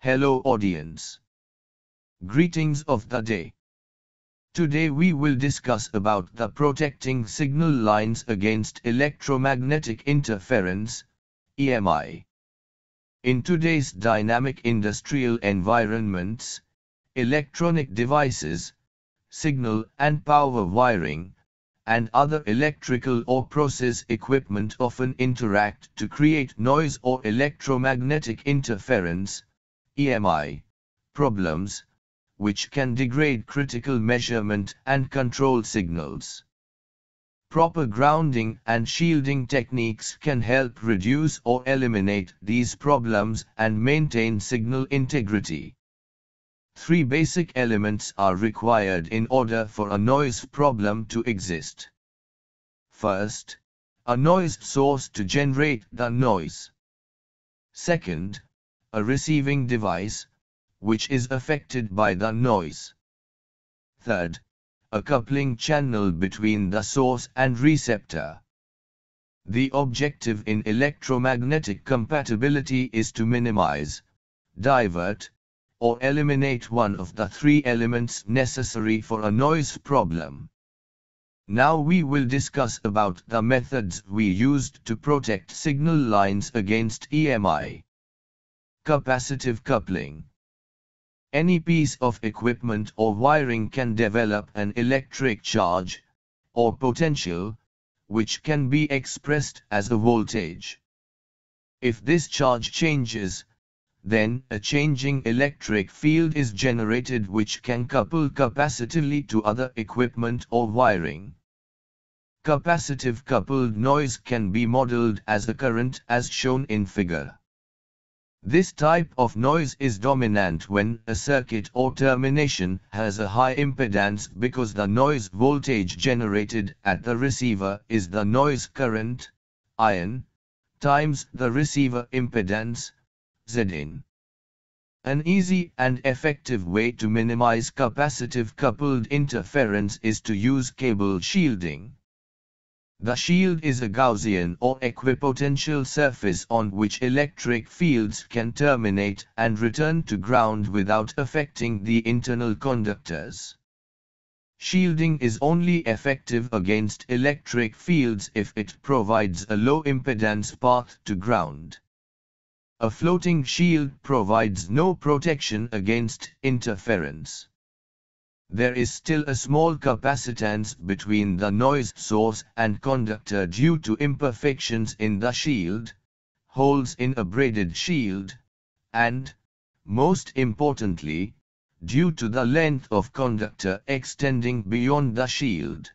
Hello audience. Greetings of the day. Today we will discuss about the protecting signal lines against electromagnetic interference, EMI. In today's dynamic industrial environments, electronic devices, signal and power wiring, and other electrical or process equipment often interact to create noise or electromagnetic interference, EMI, problems, which can degrade critical measurement and control signals. Proper grounding and shielding techniques can help reduce or eliminate these problems and maintain signal integrity. Three basic elements are required in order for a noise problem to exist. First, a noise source to generate the noise. Second, a receiving device, which is affected by the noise. Third, a coupling channel between the source and receptor. The objective in electromagnetic compatibility is to minimize, divert, or eliminate one of the three elements necessary for a noise problem. Now we will discuss about the methods we used to protect signal lines against EMI. Capacitive coupling. Any piece of equipment or wiring can develop an electric charge, or potential, which can be expressed as a voltage. If this charge changes, then a changing electric field is generated which can couple capacitively to other equipment or wiring. Capacitive coupled noise can be modeled as a current as shown in figure. This type of noise is dominant when a circuit or termination has a high impedance because the noise voltage generated at the receiver is the noise current, IN, times the receiver impedance, Zin. An easy and effective way to minimize capacitive coupled interference is to use cable shielding. The shield is a Gaussian or equipotential surface on which electric fields can terminate and return to ground without affecting the internal conductors. Shielding is only effective against electric fields if it provides a low impedance path to ground. A floating shield provides no protection against interference. There is still a small capacitance between the noise source and conductor due to imperfections in the shield, holes in a braided shield, and, most importantly, due to the length of conductor extending beyond the shield.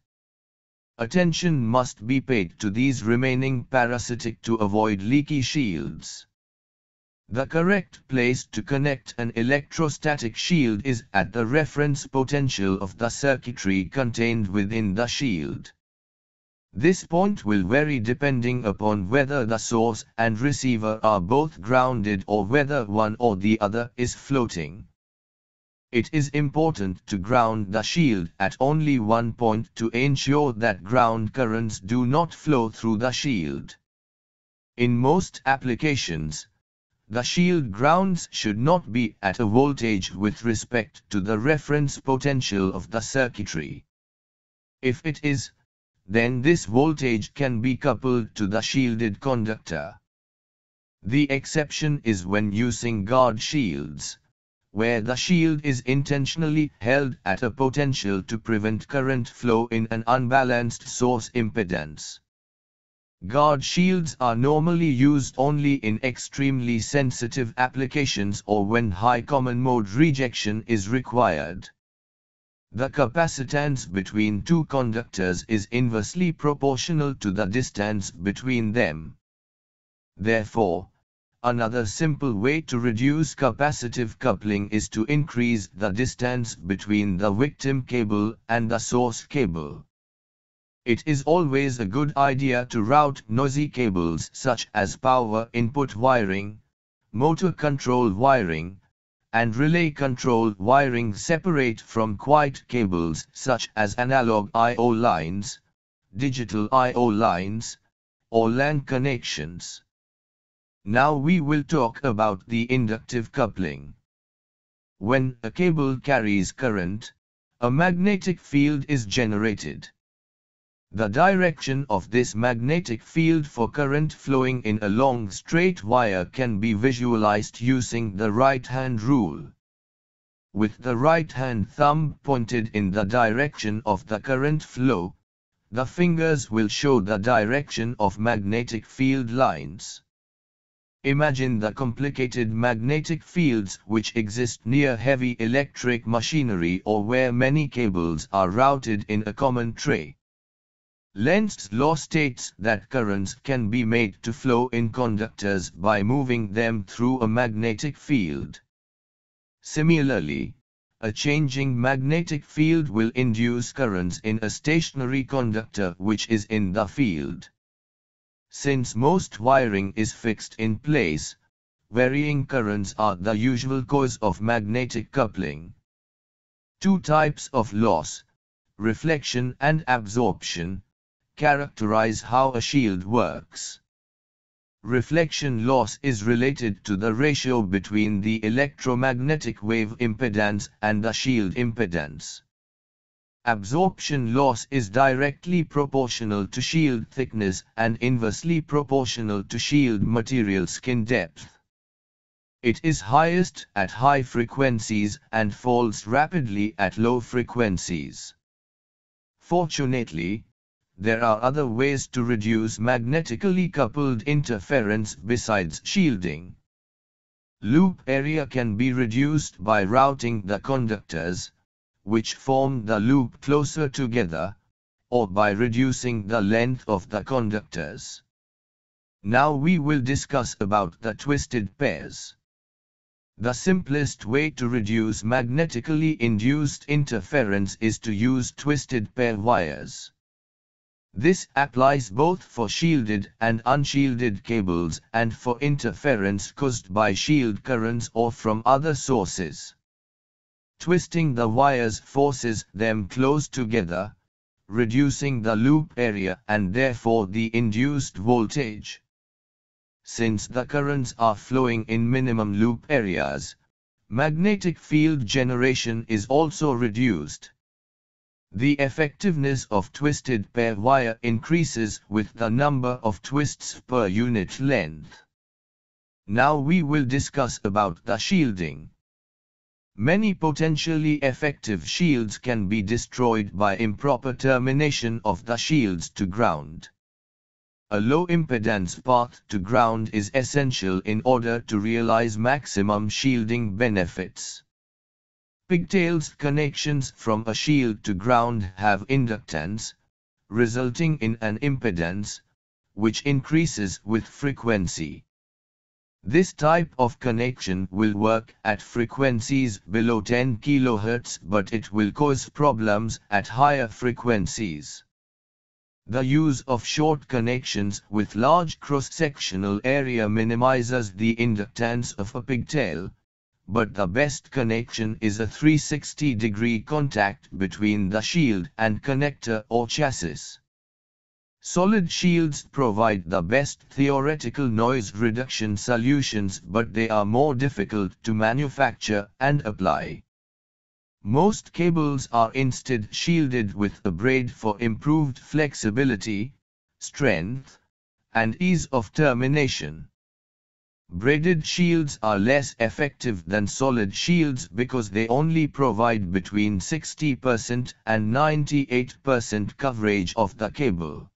Attention must be paid to these remaining parasitic to avoid leaky shields. The correct place to connect an electrostatic shield is at the reference potential of the circuitry contained within the shield. This point will vary depending upon whether the source and receiver are both grounded or whether one or the other is floating. It is important to ground the shield at only one point to ensure that ground currents do not flow through the shield. In most applications, the shield grounds should not be at a voltage with respect to the reference potential of the circuitry. If it is, then this voltage can be coupled to the shielded conductor. The exception is when using guard shields, where the shield is intentionally held at a potential to prevent current flow in an unbalanced source impedance. Guard shields are normally used only in extremely sensitive applications or when high common mode rejection is required. The capacitance between two conductors is inversely proportional to the distance between them. Therefore, another simple way to reduce capacitive coupling is to increase the distance between the victim cable and the source cable. It is always a good idea to route noisy cables such as power input wiring, motor control wiring, and relay control wiring separate from quiet cables such as analog I.O. lines, digital I.O. lines, or LAN connections. Now we will talk about the inductive coupling. When a cable carries current, a magnetic field is generated. The direction of this magnetic field for current flowing in a long straight wire can be visualized using the right-hand rule. With the right-hand thumb pointed in the direction of the current flow, the fingers will show the direction of magnetic field lines. Imagine the complicated magnetic fields which exist near heavy electric machinery or where many cables are routed in a common tray. Lenz's law states that currents can be made to flow in conductors by moving them through a magnetic field. Similarly, a changing magnetic field will induce currents in a stationary conductor which is in the field. Since most wiring is fixed in place, varying currents are the usual cause of magnetic coupling. Two types of loss, reflection and absorption, characterize how a shield works. Reflection loss is related to the ratio between the electromagnetic wave impedance and the shield impedance. Absorption loss is directly proportional to shield thickness and inversely proportional to shield material skin depth. It is highest at high frequencies and falls rapidly at low frequencies. Fortunately, there are other ways to reduce magnetically coupled interference besides shielding. Loop area can be reduced by routing the conductors, which form the loop closer together, or by reducing the length of the conductors. Now we will discuss about the twisted pairs. The simplest way to reduce magnetically induced interference is to use twisted pair wires. This applies both for shielded and unshielded cables and for interference caused by shield currents or from other sources. Twisting the wires forces them close together, reducing the loop area and therefore the induced voltage. Since the currents are flowing in minimum loop areas, magnetic field generation is also reduced. The effectiveness of twisted pair wire increases with the number of twists per unit length. Now we will discuss about the shielding. Many potentially effective shields can be destroyed by improper termination of the shields to ground. A low impedance path to ground is essential in order to realize maximum shielding benefits. Pigtails connections from a shield to ground have inductance, resulting in an impedance, which increases with frequency. This type of connection will work at frequencies below 10 kHz but it will cause problems at higher frequencies. The use of short connections with large cross-sectional area minimizes the inductance of a pigtail, but the best connection is a 360 degree contact between the shield and connector or chassis. Solid shields provide the best theoretical noise reduction solutions but they are more difficult to manufacture and apply. Most cables are instead shielded with a braid for improved flexibility, strength, and ease of termination. Braided shields are less effective than solid shields because they only provide between 60% and 98% coverage of the cable.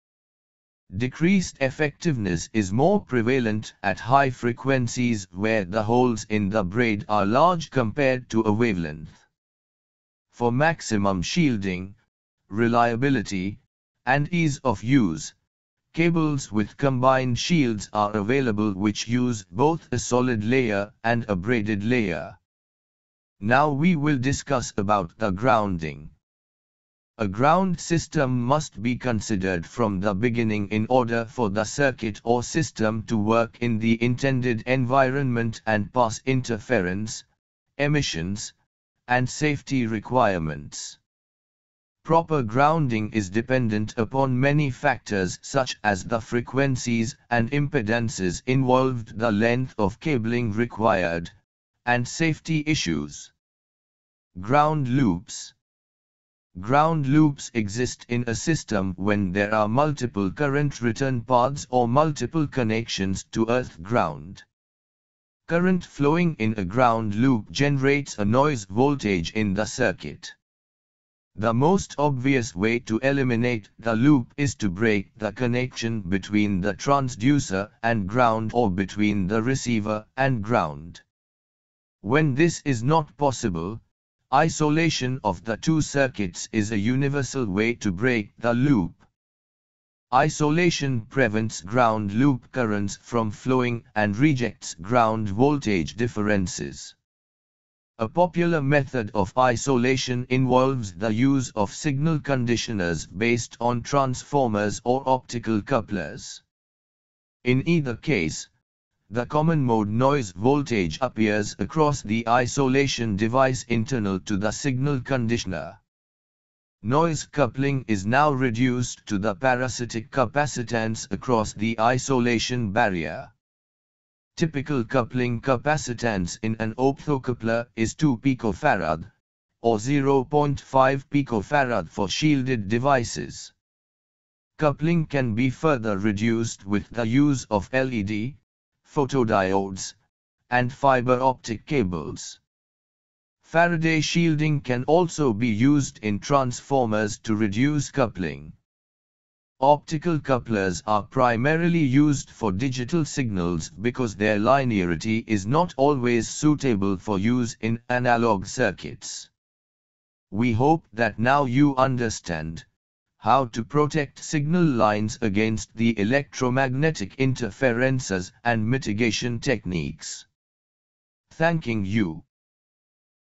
Decreased effectiveness is more prevalent at high frequencies where the holes in the braid are large compared to a wavelength. For maximum shielding, reliability, and ease of use, cables with combined shields are available which use both a solid layer and a braided layer. Now we will discuss about the grounding. A ground system must be considered from the beginning in order for the circuit or system to work in the intended environment and pass interference, emissions, and safety requirements. Proper grounding is dependent upon many factors such as the frequencies and impedances involved the length of cabling required, and safety issues. Ground loops Ground loops exist in a system when there are multiple current return paths or multiple connections to earth ground. Current flowing in a ground loop generates a noise voltage in the circuit. The most obvious way to eliminate the loop is to break the connection between the transducer and ground or between the receiver and ground. When this is not possible, isolation of the two circuits is a universal way to break the loop. Isolation prevents ground loop currents from flowing and rejects ground voltage differences. A popular method of isolation involves the use of signal conditioners based on transformers or optical couplers. In either case, the common mode noise voltage appears across the isolation device internal to the signal conditioner. Noise coupling is now reduced to the parasitic capacitance across the isolation barrier. Typical coupling capacitance in an optocoupler is 2 picofarad, or 0.5 picofarad for shielded devices. Coupling can be further reduced with the use of LED, photodiodes, and fiber optic cables. Faraday shielding can also be used in transformers to reduce coupling. Optical couplers are primarily used for digital signals because their linearity is not always suitable for use in analog circuits. We hope that now you understand how to protect signal lines against the electromagnetic interferences and mitigation techniques. Thanking you.